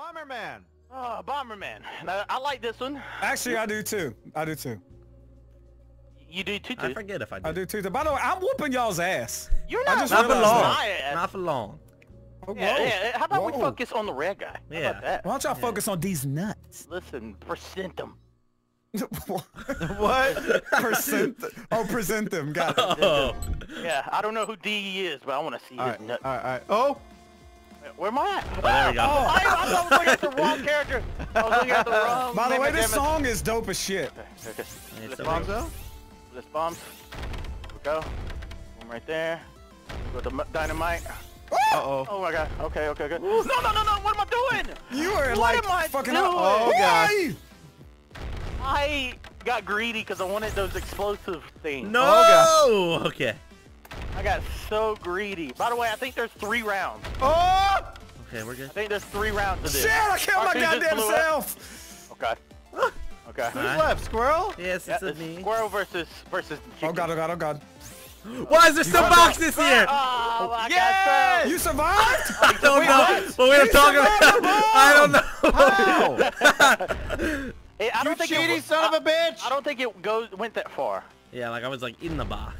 Bomberman. Oh, Bomberman. Now, I like this one. Actually, I do too. I do too. You do too, I too. forget if I do. I do too. By the way, I'm whooping y'all's ass. You're I not. just Not for long. my ass. Not for long. Oh, Yeah, yeah. How about we focus on the red guy? How Yeah. about that? Why don't y'all focus on these nuts? Listen, present them. What? Present. Oh, present them. Got it. Oh. Yeah, I don't know who D is, but I want to see all his right, nut. all right, all right. Oh, Where am I at? Oh, there we go. Oh, I, I was looking at the wrong character. I was looking at the wrong. By the way, this Mammoth song is dope as shit. Damage. Okay, okay. It's Let's a bombs. real- Bonzo. Let's bombs. Here we go. One right there. Go the dynamite. Uh-oh. Oh my god. Okay, okay, okay. No, no, no, no. What am I doing? You are What like am I fucking doing? up. Oh, gosh. Why? I got greedy because I wanted those explosive things. No. Oh, okay. I got so greedy. By the way, I think there's three rounds. Oh! Okay, we're good. I think there's three rounds of this. Shit, I killed my goddamn blew up. self. Okay. Okay. Who's Alright. left? Squirrel? Yes, Yeah, it's a me. squirrel versus versus Oh god, oh god, oh god. Why is there still boxes here? Oh, my Yes! God, You survived? I don't know. But we're You talking about. I don't know. How? Hey, I you don't think cheating it, son I, of a bitch! I don't think it goes went that far. yeah, like I was like in the box.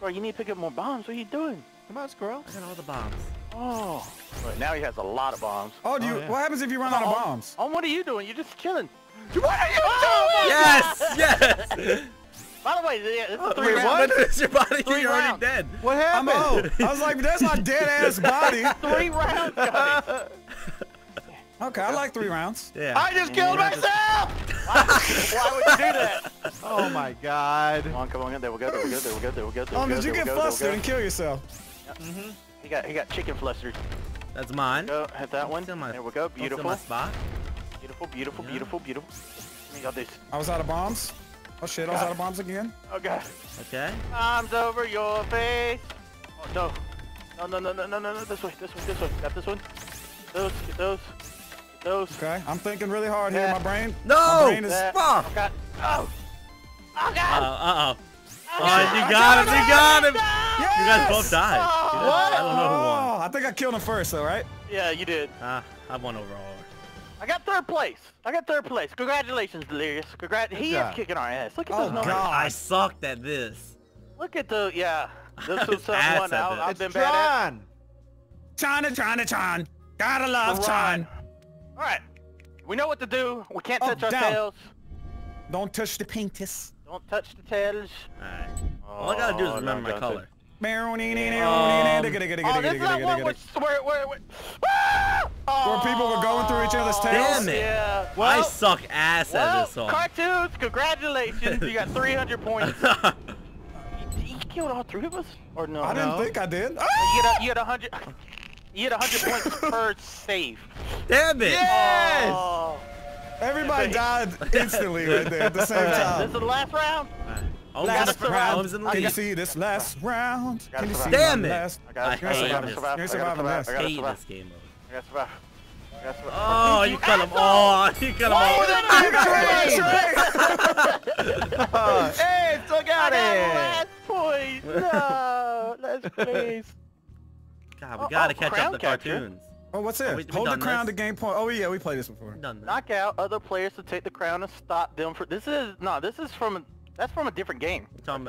Bro, you need to pick up more bombs. What are you doing? Come on, squirrel. I got all the bombs. Oh. But now he has a lot of bombs. Oh, do you? Oh, yeah. What happens if you run out of bombs? Oh, what are you doing? You're just chilling. What are you Oh, my Yes, yes. By the way, yeah, this is oh, three wait, rounds. what? It's your body. Three You're already dead. What I'm happened? I was like, that's my dead ass body. Three rounds, guys. Okay, I like three rounds. Yeah. I just killed myself! Why would you do that? Oh my god. Come on, come on. There we go. There we go. There we go. There we go. There Oh, we go. did you there we get go, there we flustered and kill yourself? mm-hmm He got he got chicken flustered. That's mine. Go hit that one. Still my- There we go. Beautiful. my spot. Beautiful. Beautiful. Yeah. Beautiful. Beautiful. Let me got this. I was out of bombs. Oh shit, I was out of bombs again. Oh god. Okay. Arms over your face. Oh no. No no no no no no no. This way. This way. This way. Got this one. Those. Get those. Get those. Okay, I'm thinking really hard here. My brain. No! My brain is. That. Fuck! Oh god. Oh. Oh Uh god. uh oh. Oh, Oh, you got him! You got him! Yes! You guys both died. Oh, You guys- I don't know who Oh, won. I think I killed him first, though, right? Yeah, you did. Ah, I won overall. I got third place. I got third place. Congratulations, Delirious. Congrat. He job. is kicking our ass. Look at Oh, those numbers. God. I sucked at this. Look at the yeah. This was was someone ass at I- this. I've It's been bad at. Tron. China, China, China. Gotta love Right. China. All right. We know what to do. We can't Oh, touch our down. tails. Don't touch the paintus. Don't touch the tails. Alright. All I gotta do is Oh, remember my color. touch- Um, Oh, this is that one where, where, where, where, Ah! Where people were going through each other's tails? Damn it. Yeah. I suck ass at well, this song. Cartoonz, congratulations. you got 300 points. you, you killed all three of us? Or no? I didn't No. think I did. You Ah! get a, you get a hundred. You get a hundred points per save. Damn it! Yes! Oh. Everybody died instantly right there at the same time. This is the last round. Almost, Last gotta round. almost in Can you see this last round? Gotta Can you see. Damn it. last? I gotta, I I survive, this. survive, You're I gotta surviving survive, this. I gotta survive. this game. I gotta survive. I gotta survive. Oh, you cut him. asshole! Oh, you cut him Why off. Uh, hey, still I got got it! last point. No, last place. God, we Oh, gotta oh, catch crown up the capture. Cartoonz. Oh, what's Oh, this? we- we Hold the crown this? to gain point. Oh yeah, we played this before. We've done that. Knock out other players to take the crown and stop them for. This is no. This is from. That's from a different game. We're talking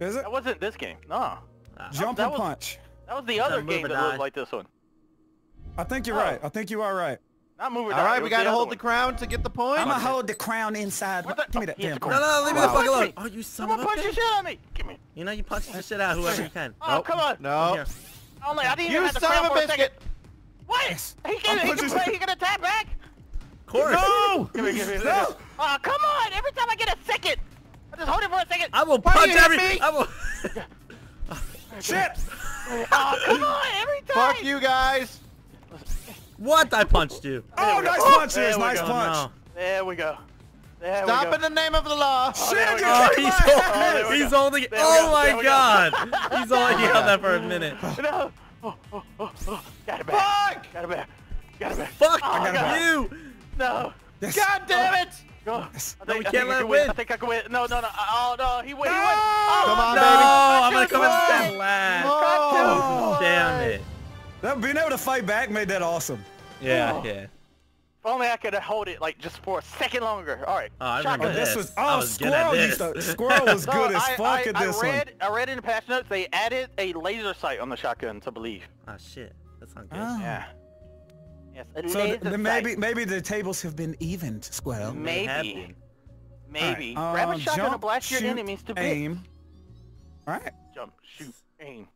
Is it? That wasn't this game. No. ah, Jump that and was- punch. That was the other move game that looked like this one. I think you're Oh. right. I think you are right. Not move or All die, right, it we was gotta other hold the crown to get the point. I'm gonna hold the crown inside. The- Give me that oh, damn the No, no, leave me the Wow. fuck alone. Punch Oh, you son Someone of a punch the bitch. shit out of me. Give me. You know, you punch the shit out of whoever you can. Oh, come on. No. Oh, Here. Only, I didn't You even have the son of a for second. biscuit. What? He can, he can play, he can attack back? Of course. No! Give me, give me, No! Oh, come on. Every time I get a second. I just hold it for a second. I will Why punch you every. me? I will. Shit! Oh, come on. Every time. Fuck you guys. what? I punched you. Oh, we go. nice Oh, punch, there we Nice go. Oh, punch. no. There we go. There Stop we go. in the name of the law. Oh, Shit, you. Oh, he's my holding. ass. there we he's holding. There Oh my go. god. He's holding. He held that for a minute. No. Oh, oh, oh, oh. Got it back. Fuck! Got it back. Got it back. Fuck Oh, I got you. No. Yes. God damn oh. it! Go. I No, we think, I can't think let can him win. win. I think I can win. No, no, no. Uh, oh, no. He win. He No. win. Oh, Come on, No, baby. Oh, I'm gonna come in boy. last. Oh. Damn it. That being able to fight back made that awesome. Yeah, Oh. yeah. If only I could hold it like just for a second longer. All right. Oh, I shotgun. remember Oh, this this. was I oh was good at squirrel used this. to squirrel was No, good as I, fuck I, at this I read, one. I read in the patch notes they added a laser sight on the shotgun to believe. Oh shit, that's not good. Oh. Yeah. Yes, a So laser th- then sight. maybe maybe the tables have been evened, Squirrel. They maybe. been. Maybe. Alright, Grab uh, a shotgun jump, and blast your shoot, enemies to bits. aim. All right, Jump, shoot, aim.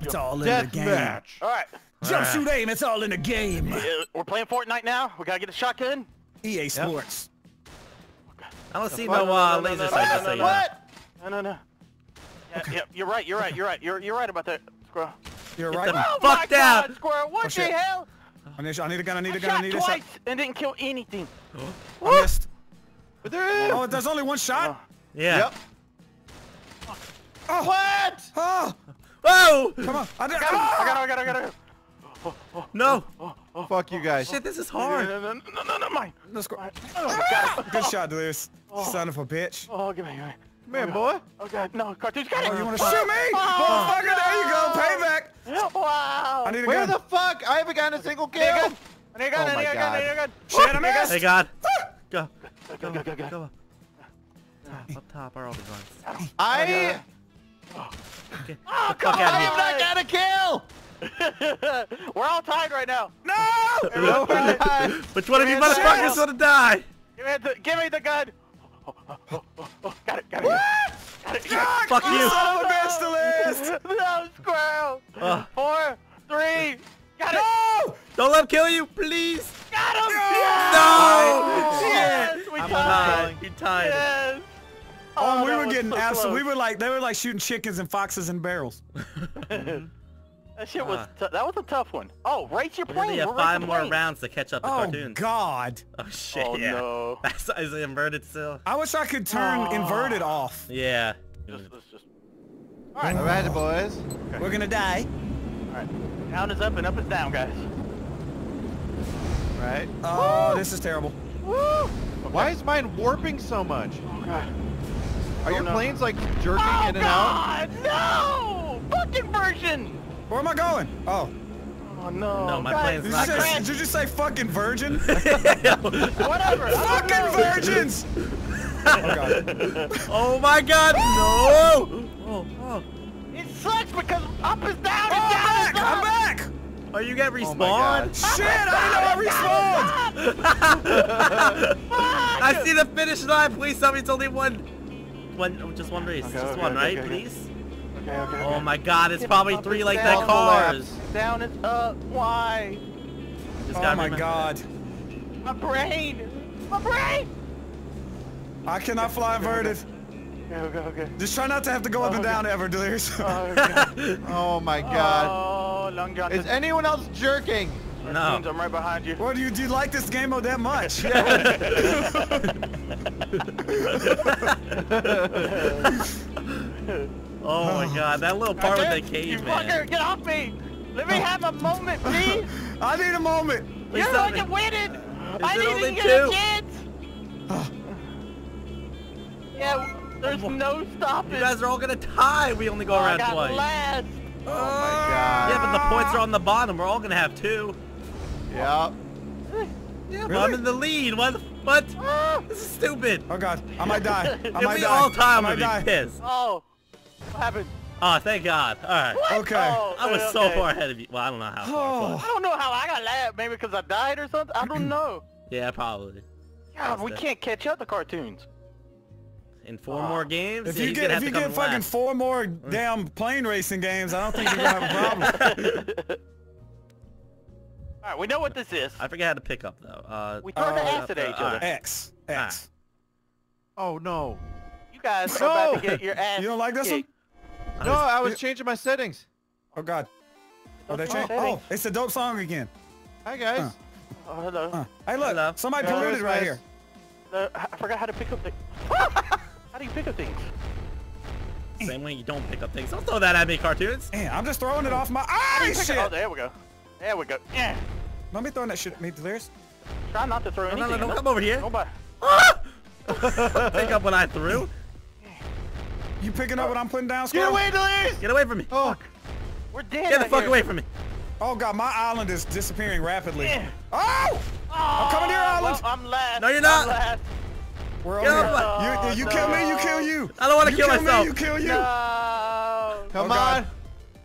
It's all in the game. match. All right. Jump, shoot, aim. It's all in the game. Uh, We're playing Fortnite now. We gotta get a shotgun. EA Sports. I don't see fuck? no No, uh, no, no, laser no, sights no, to no, say no. What? No, no, no. Yeah, yeah, you're right. You're right. You're right. You're you're right about that, Squirrel. You're Get right. the man. Oh Fuck my down. God, Squirrel! What Oh, the shit. hell? I need, I need a gun. I need I a gun. I shot need a shot. twice and didn't kill anything. I missed. But there is. Oh, there's only one shot. Yeah. Yep. Oh, What? oh, Whoa! come on. I did. I got him! I got him! I got him! I got him! No! Fuck you guys. Shit, this is hard. no, no, no, no, no, mine. Let's go. Oh. Good shot, Delirious. Oh. Son of a bitch. Oh, give me, give me. Come here, oh, boy. Oh god, no, Cartoonz got it. Oh, you want to shoot me? Motherfucker, there you go. Payback. Wow. I need a Where gun. the fuck? I haven't gotten a single I need a kill. gun. I need a gun. Oh I my need a gun. I need a gun. Shit, I missed. Hey, God. Go. Go, go, go, go. Go. Top, up top are all the guns. I. Okay. Oh, Fuck come out I of have not got a kill. We're all tied right now. No! No, we're not. Which one of you motherfuckers shit. gonna die? Give me the, give me the gun. Oh, oh, oh, oh, oh, got it, got it. Got it. God, Fuck you. Son of a bitch, Delirious. No, squirrel. Ugh. Four, three. Got it. No! Don't let him kill you, please. Got him. No! Yes, Shit. we I'm tied. on He tied. Yes. Oh, oh, we were getting so absolute. close. We were like, they were like shooting chickens and foxes in barrels. That shit was that was a tough one. Oh, race your We're plane. We're five more planes. rounds to catch up to Oh Cartoonz. God! Oh shit, Oh yeah. no. That's is it inverted still? I wish I could turn Oh. inverted off. Yeah. Just, just, just. All right, boys. We're gonna die. All right. Down is up and up is down, guys. Right. Oh, this is terrible. Woo! Why is mine warping so much? God. Are your oh, no. planes like jerking Oh in and out? Oh God! No! Fucking version! Where am I going? Oh, Oh no! No, my God, plane's did you, not say, did you say fucking virgin? Whatever. Fucking virgins! oh God. oh my god, no! Oh, oh. It sucks because up is down Oh, and I'm down back! is up. I'm back! Are you get Oh respawned? Shit! I didn't know I respawned. I see the finish line. Please tell me it's only one, one, just one race, Okay, just okay, one, okay, right? okay, okay. Please. Okay, okay, Oh my god, it's probably three like that cars. Laps. Down is up. Why? Just Oh my remember God. My brain. My brain. I cannot fly inverted. Okay, okay, okay. Just try not to have to go up and oh, okay. down ever, Delirious. Oh, God. Oh my god. Oh, Long John. Is anyone else jerking? No. I'm right behind you. What do you do? You like this game mode that much? Oh my god, that little part with the Okay, You cave, fucker, man. get off me! Let me have a moment, please! I need a moment. You're tell fucking me. winning! I it need to get a two? chance! yeah, there's oh, no stopping. You guys are all gonna tie. We only go oh, I around got twice. last. Oh my god. Yeah, but the points are on the bottom. We're all gonna have two. Yeah. Yeah, Really? I'm in the lead. What? What? Ah! This is stupid. Oh God, I might die. I if might we die. all tie, I I'm might gonna die. be pissed. Oh, what happened? Oh, thank God. All right. What? Okay. Oh, I was so far ahead of you. Well, I don't know how far. Oh. I don't know how I got last. Maybe because I died or something. I don't know. Yeah, probably. God, we That's can't catch up to Cartoonz. In four Oh. more games, If you he's get if you get fucking last. four more damn plane racing games, I don't think you're gonna have a problem. All right, we know what this is. I forget how to pick up though. Uh, We throw the Uh, acid at each other. right. X X. Oh no. You guys are about to get your ass. You don't like this one? kicked. I No, I was changing my settings. Oh God. Oh, they Oh, changed. Oh, it's a dope song again. Hi guys. Huh. Oh, hello. Huh. Hey, look, Hello. somebody Hello, polluted right guys. here. Uh, I forgot how to pick up things. how do you pick up things? Same way you don't pick up things. Don't throw that at me, Cartoonz. Man, I'm just throwing it off my How eyes. Shit. up? Oh, there we go. There we go. Yeah. Don't be throwing that shit at me, Delirious. Try not to throw No, anything. no, no, at don't come over here. Nobody. Ah! pick up what I threw. You picking up what I'm putting down, Get away, Delirious! Get away from me. Oh, We're dead. Get the fuck here. away from me. Oh God, my island is disappearing rapidly. Yeah. Oh! I'm coming to your oh, island. I'm last. No, you're I'm not. last. We're Get over up. here. You, you Oh, kill me, you kill you. I don't want to kill You kill kill myself. me, you kill you. No. Come Oh, God.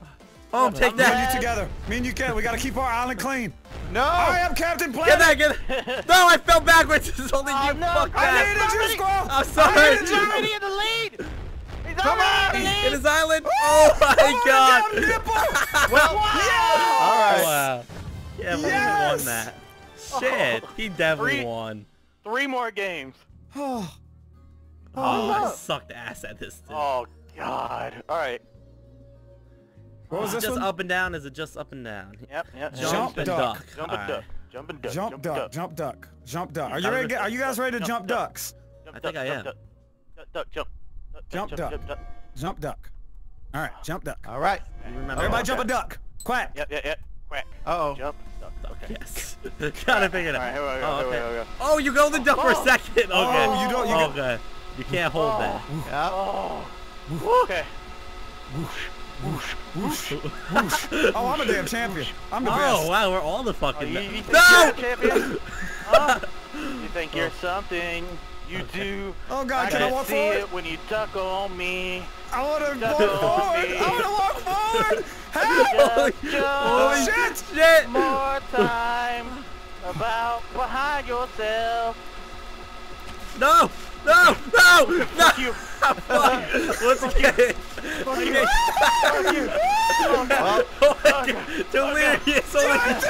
on. Oh, take Me and that. you together. Me and you can. We gotta keep our island clean. No. I am Captain Get that, get that. No, I fell backwards. It's only Oh, you. no, Fuck I I that. needed you, Squirrel. I'm sorry. needed He's you. already in the lead. He's Come already on. in the In his island. Oh my Oh, god. damn nipple. Well, Wow. all right. Wow. Yeah, but he Yes. won that. Shit, he definitely Three- won. Three more games. Oh, Oh, I oh. sucked ass at this. Too. Oh God. All right. What was Is it this just one? up and down? Is it just up and down? Yep. Yep. Jump, Jump and duck. duck. Jump All and duck. right. Jump and duck. Jump duck, jump duck, jump duck. Are you Jump ready? duck. Are you guys ready to Jump jump duck. ducks? Jump, I think I am. Duck, duck, jump. Jump duck. Jump duck. Jump duck. All right, jump duck. All right. Everybody jump a duck. Quack. Yep. Yep. Yep. Quack. Uh oh. Jump. Duck. Okay. Yes. Gotta figure it All right. out. Here we go. Oh, Here we okay. go. Here we go. Oh, you go the duck for a Oh. second. Okay. Oh, you don't- you oh, got- okay. You can't hold that. Yeah. Oh. Okay. Whoosh. Oh, I'm a damn champion. I'm the Oh best. wow, we're all the Oh, fucking. you, you think no! you're a champion? Huh? You think you're oh. something? You do. Oh God, I can I walk see forward? it when you duck on me. I want to walk forward. me. I want to walk forward. Help! Holy, Just holy shit! shit! More time about behind yourself. No! No! No! No! Fuck you. Fuck! Let's get it. Fuck you. Fuck you. Well, Oh my god! Delirious! Oh my god!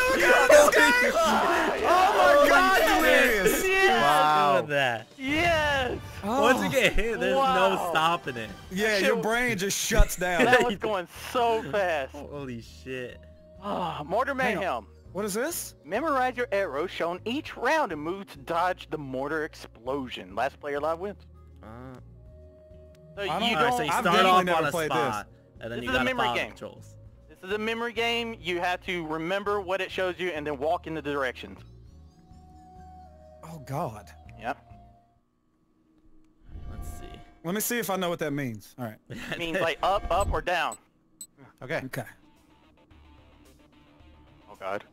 Oh my God, hilarious. Yes. Wow. Look at that. Yes. Once you get hit, there's no stopping it. Yeah, your brain just shuts down. That was going so fast. Holy shit. Ah, Mortar Hang on. Mayhem. What is this? Memorize your arrows shown each round and move to dodge the mortar explosion. Last player alive wins. Uh, So I you don't- Alright, don't. so you I've start off never on a played spot, and then This you is a gotta memory game. controls. This is a memory game. You have to remember what it shows you and then walk in the directions. Oh God. Yep. Let's see. Let me see if I know what that means. All right. It means like up, up, or down. okay. Okay. Oh God.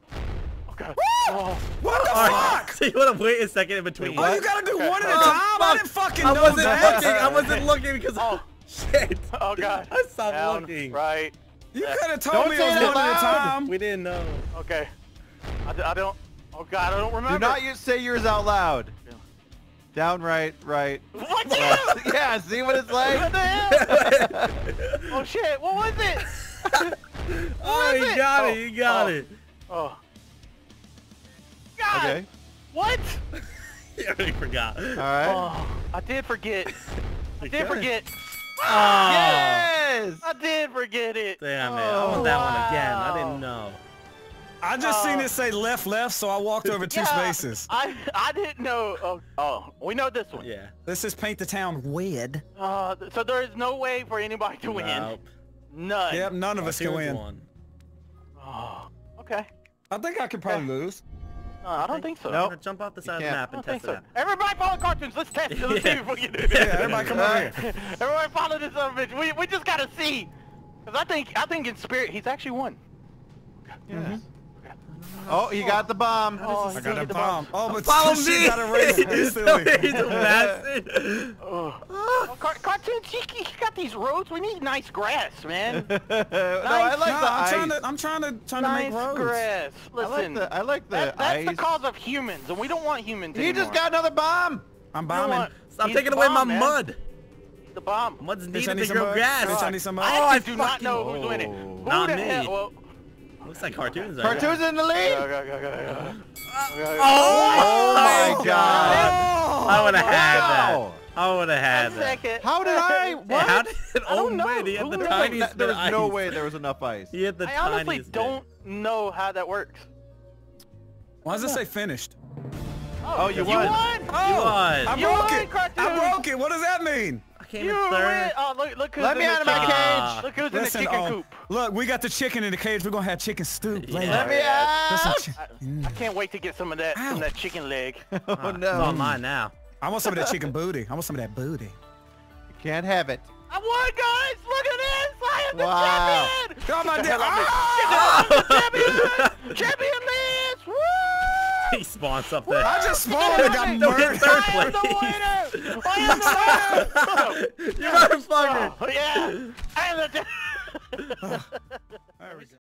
Oh God. Oh. What the Alright, fuck? so you wanna wait a second in between. Oh, you gotta do Okay. one at a Oh, time. I didn't fucking I know wasn't that. looking. I wasn't looking because. Oh. Shit. Oh God. I stopped Down, looking. Right. You could have told Don't me it was one at a time. We didn't know. Okay. I, d- I don't. Oh God. I don't remember. Do not you say yours out loud. Down, right, right. What the left. hell? yeah, see what it's What like? the hell? oh shit. What was it? Oh, was you it? got Oh, it. You got oh. it. Oh. God. Okay. What? You already forgot. All right. Oh, I did forget. I did forget. Oh. Yes! I did forget it. Damn it. I want that one again. I didn't know. I just seen Oh. it say left, left, so I walked over two Yeah, spaces. I I didn't know. Oh, oh, we know this one. Yeah. Let's just paint the town red. Uh, so there is no way for anybody to win. Nope. None. Yep, none of us can win. one. Oh, okay. I think I could probably lose. No, I don't think so. I'm Nope. jump off the side of the map and don't think test it out. Everybody follow Cartoonz. Let's test it. Let's see Yeah. if we can do this. Yeah, everybody come over here. Everybody follow this other bitch. We, we just gotta see. Cause I think I think in spirit he's actually won. Yes. Mm-hmm. Oh, he got the bomb. Oh, I got a the bomb. Oh, but Follow she me! got erased instantly. He's a bastard. Oh. Oh, car- Cartoonz, he, he got these roads. We need nice grass, man. no, I like no, the I'm ice. trying to. I'm trying to. Trying to nice make roads. grass. I like Listen, the I like the that, that's ice. the cause of humans, and we don't want humans he just got another bomb. I'm You know bombing. what? Stop He's taking the away my bomb, man. mud. The bomb. Mud's Bitch, oh, I needed need to some grow grass. Bitch, I need some mud. I Oh, actually do not know who's winning. Oh. Who Not the me. hell? Well, Looks like Cartoonz. Right? Cartoonz in the lead. go, go, go, go, go. Go, go. Oh my god. I would have that. Wow. I would have had One that. second. How did I? What? Hey, how did it I oh, don't own win? He had Who the knows? tiniest There was no ice. way there was enough ice. He had the I honestly bit. don't know how that works. Why does it say finished? Oh, oh you you won. won. Oh, won. I You broke won, it. cartoon. I broke it. What does that mean? I came You in third. win. Oh, look, look who's Let in me the out of my chicken- cage. Look who's Listen, in the chicken oh, coop. look, we got the chicken in the cage. We're gonna have chicken stew Yeah. later. Let me out. chi- I can't wait to get some of that, some of that chicken leg. Oh no. It's all mine now. I want some of that chicken booty. I want some of that booty. You can't have it. I won, guys! Look at this! I am the Wow. champion! Oh my Get the damn! hell out of Ah! me. Get the hell out. Champion! Champion Lance! Woo! he spawns up there. I just spawned and got murdered. third I am the place. winner! I am the winner! you motherfucker. Oh, yeah! I am the... There we go.